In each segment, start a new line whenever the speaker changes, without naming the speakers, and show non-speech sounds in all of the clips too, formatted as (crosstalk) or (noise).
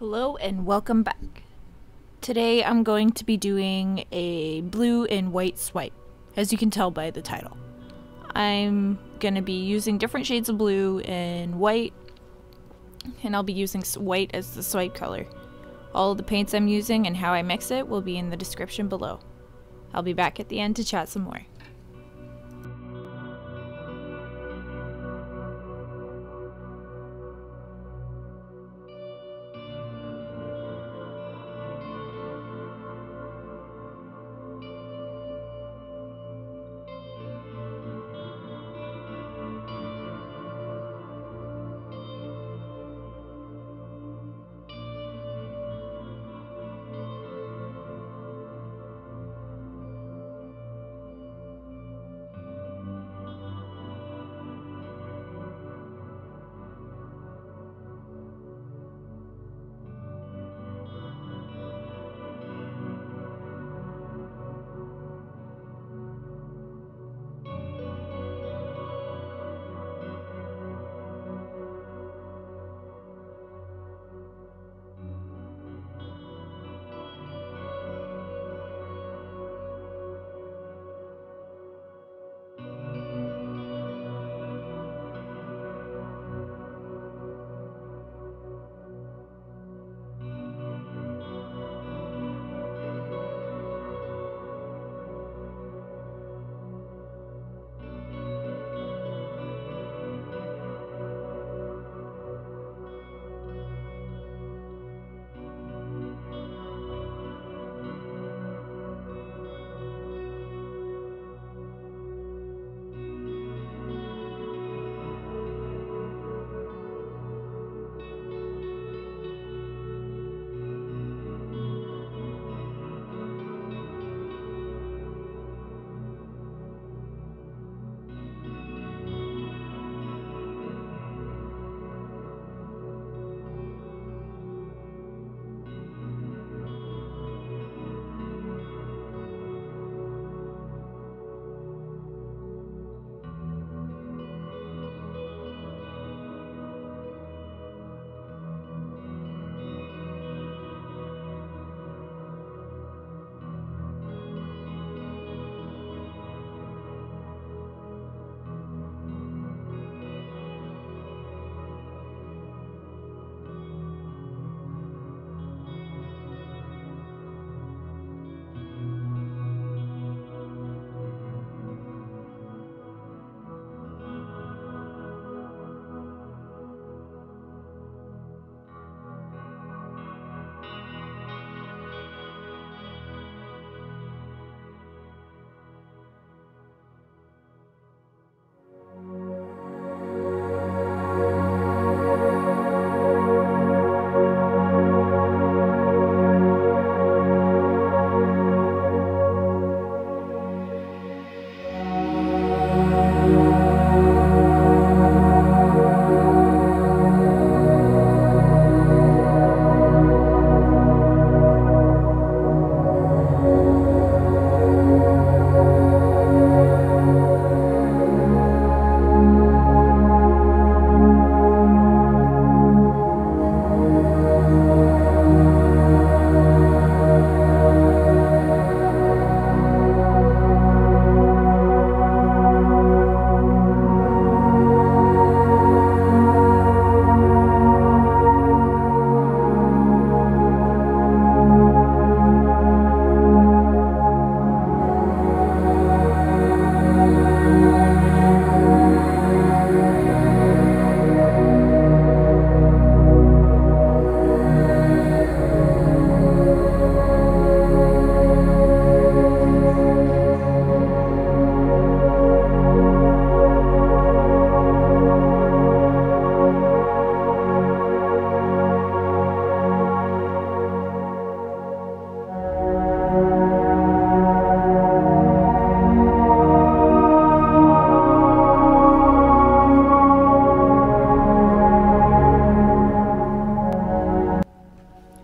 Hello and welcome back. Today I'm going to be doing a blue and white swipe, as you can tell by the title. I'm going to be using different shades of blue and white, and I'll be using white as the swipe color. All the paints I'm using and how I mix it will be in the description below. I'll be back at the end to chat some more.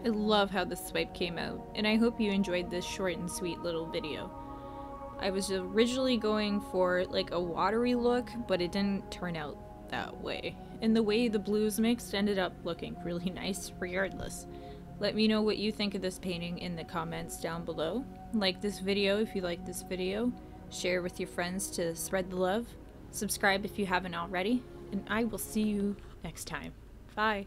I love how the swipe came out, and I hope you enjoyed this short and sweet little video. I was originally going for like a watery look, but it didn't turn out that way. And the way the blues mixed ended up looking really (laughs) nice regardless. Let me know what you think of this painting in the comments down below. Like this video if you like this video. Share with your friends to spread the love. Subscribe if you haven't already. And I will see you next time. Bye.